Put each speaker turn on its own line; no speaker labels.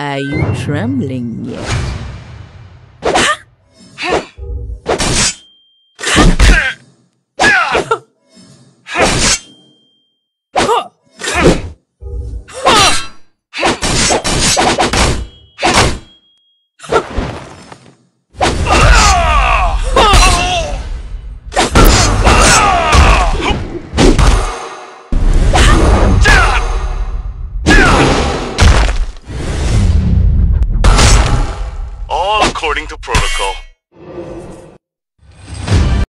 Are you trembling yet?
According to protocol.